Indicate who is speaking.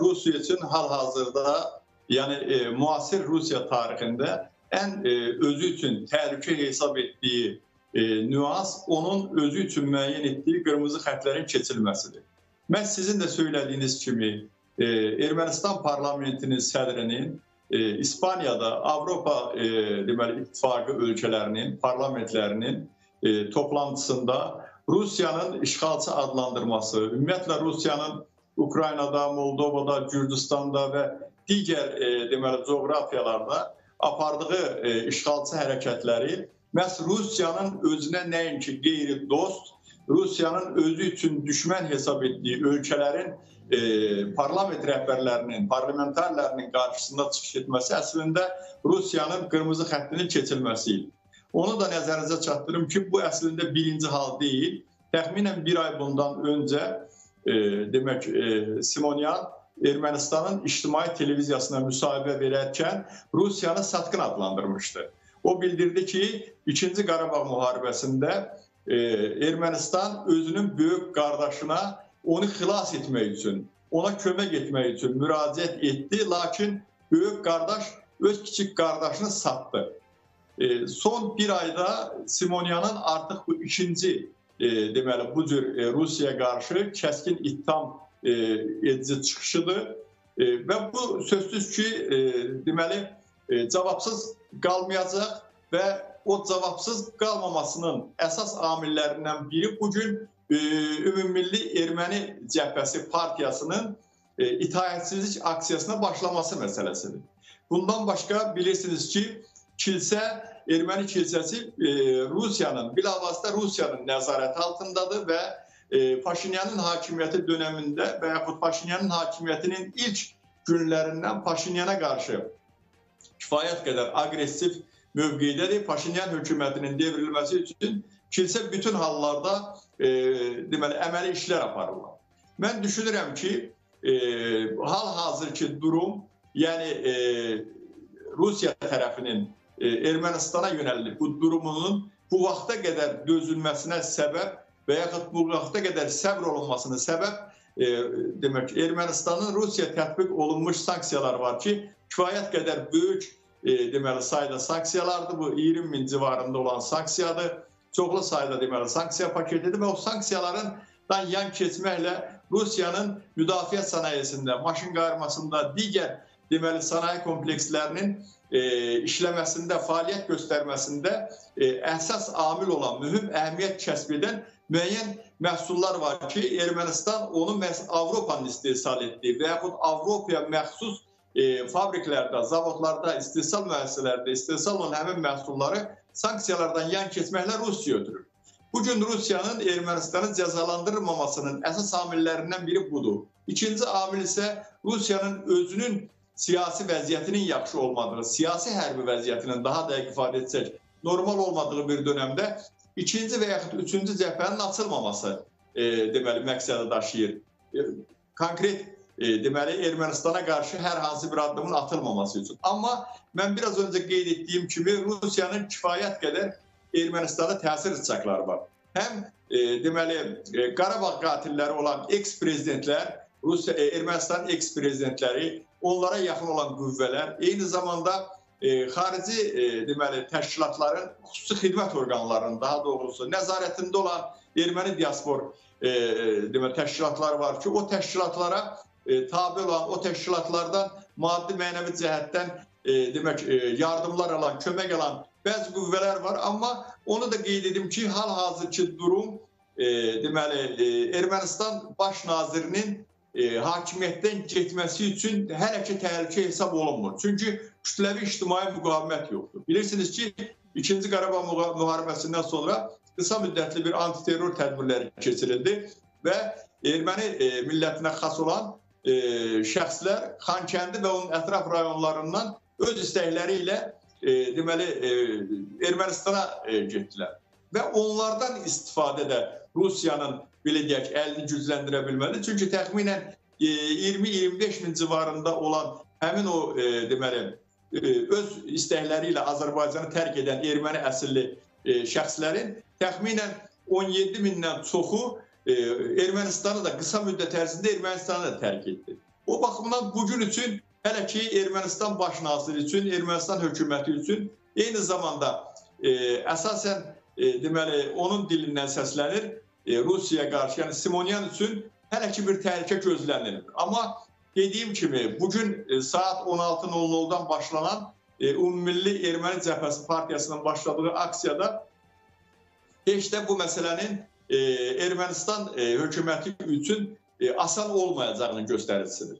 Speaker 1: Rusiya üçün hal-hazırda, yəni e, müasir Rusiya tarixində ən e, özü üçün təhlükə hesab etdiyi e, nüans onun özü üçün müəyyən etdiyi qırmızı xətlərin keçilməsidir. Məhz sizin də söylədiyiniz kimi e, Ermənistan parlamentinin sədrinin e, İspaniyada Avropa e, deməli ittifaqı ölkələrinin parlamentlərinin e, toplantısında Rusiyanın işğalçı adlandırması, ümumiyyətlə Rusiyanın Ukraynada, Moldovada, Gürcüstanda və digər e, deməli coğrafiyalarda apardığı e, işğalçı hərəkətləri məhz Rusiyanın özünə nəinki qeyri-dost, Rusiyanın özü üçün düşmən hesab etdiyi ölkələrin e, parlament rəhbərlərinin, parlamentarlərinin qarşısında çıxış etməsi əslində Rusiyanın qırmızı xəttinin keçilməsi idi. Onu da nəzərinizə çatdırım ki, bu əslində birinci hal deyil. Təxminən bir ay bundan öncə demək e, Simonyan Ermənistanın ictimai televiziyasına müsahibə verərkən Rusiyanı satqın adlandırmışdı. O bildirdi ki, 2-ci Qarabağ müharibəsində e, Ermənistan özünün böyük qardaşına onu xilas etmək üçün, ona kömək etmək üçün müraciət etdi, lakin böyük qardaş öz kiçik qardaşını satdı. E, son bir ayda Simonyanın artıq bu ikinci e, deməli bu cür e, Rusiyaya qarşı kəskin ittiham e, edici çıxışıdır. E, və bu sözsüz ki, e, deməli e, cavabsız qalmayacaq və o cavabsız qalmamasının əsas amillərindən biri bu gün e, Ümumilli Erməni Cəbhəsi partiyasının e, itaətsizlik aksiyasına başlaması məsələsidir. Bundan başqa bilirsiniz ki, kilsə erməni kilsəsi e, Rusiyanın, bilavasitə Rusiyanın nəzarəti altındadır və e, Paşinyanın hakimiyyəti dönəmində və yaxud Paşinyanın hakimiyyətinin ilk günlərindən Paşinyana qarşı kifayət qədər aqressiv mövqeydədir. Paşinyan hökumətinin devrilməsi üçün kilsə bütün hallarda e, deməli əməli işlər aparırlar. Mən düşünürəm ki, e, hal-hazırki durum, yəni e, Rusiya tərəfinin Ermənistana yönəlik bu durumunun bu vaxta qədər dözülməsinə səbəb və yaxud bu vaxta qədər səbr olunmasına səbəb e, demək Ermənistanın Rusiya tətbiq olunmuş sanksiyalar var ki, kifayət qədər böyük e, deməli sayda sanksiyalardır. Bu 20 min civarında olan sanksiyadır. Çoxlu sayda deməli sanksiya paketidir və o sanksiyaların dan yan keçməklə Rusiyanın müdafiə sənayesində, maşın qayırmasında, digər deməli sənaye komplekslərinin e, işləməsində, fəaliyyət göstərməsində e, əsas amil olan, mühüm əhəmiyyət kəsb edən müəyyən məhsullar var ki, Ermənistan onu məhz Avropanın istehsal etdiyi və yaxud Avropaya məxsus e, fabriklərdə, zavodlarda, istehsal müəssisələrdə istehsal olan həmin məhsulları sanksiyalardan yan keçməklə Rusiya ötürür. Bu gün Rusiyanın Ermənistanı cəzalandırmamasının əsas amillərindən biri budur. İkinci amil isə Rusiyanın özünün siyasi vəziyyətinin yaxşı olmadığı, siyasi hərbi vəziyyətinin daha dəqiq ifadə etsək, normal olmadığı bir dönəmdə ikinci və yaxud üçüncü cəbhənin açılmaması e, deməli məqsədi daşıyır. E, konkret e, deməli Ermənistana qarşı hər hansı bir addımın atılmaması üçün. Amma mən biraz öncə qeyd etdiyim kimi Rusiyanın kifayət qədər Ermənistana təsir rıçaqları var. Həm e, deməli e, Qarabağ qatilləri olan eks-prezidentlər, Rusiya e, Ermənistan eks-prezidentləri onlara yaxın olan qüvvələr, eyni zamanda e, xarici e, deməli təşkilatların xüsusi xidmət orqanlarının daha doğrusu nəzarətində olan erməni diaspor e, deməli təşkilatları var ki, o təşkilatlara e, tabe olan o təşkilatlardan maddi mənəvi cəhətdən e, demək e, yardımlar alan, kömək alan bəzi qüvvələr var, amma onu da qeyd edim ki, hal-hazırki durum e, deməli e, Ermənistan baş nazirinin e, hakimiyyətdən getməsi üçün hələ ki təhlükə hesab olunmur. Çünki kütləvi ictimai müqavimət yoxdur. Bilirsiniz ki, 2-ci Qarabağ müharibəsindən sonra qısa müddətli bir antiterror tədbirləri keçirildi və erməni e, millətinə xas olan e, şəxslər Xankəndi və onun ətraf rayonlarından öz istəkləri ilə e, deməli e, Ermənistana e, getdilər. Və onlardan istifadə də Rusiyanın belə deyək, əlini gücləndirə bilməlidir. Çünki təxminən 20-25 e, min civarında olan həmin o e, deməli e, öz istəkləri ilə Azərbaycanı tərk edən erməni əsilli şəxslərin təxminən 17 mindən çoxu Ermənistanı da qısa müddət ərzində Ermənistanı da tərk etdi. O baxımdan bugün üçün hələ ki Ermənistan baş naziri üçün, Ermənistan hökuməti üçün eyni zamanda e, əsasən deməli onun dilindən səslənir e, Rusiyaya qarşı, yəni Simonyan üçün hələ ki bir təhlükə gözlənilir. Amma dediyim kimi bugün e, saat 16:00-dan başlanan e, Ümummilli Erməni Cəbhəsi Partiyasının başladığı aksiyada heç də bu məsələnin e, Ermənistan e, hökuməti üçün e, asan olmayacağının göstəricisidir.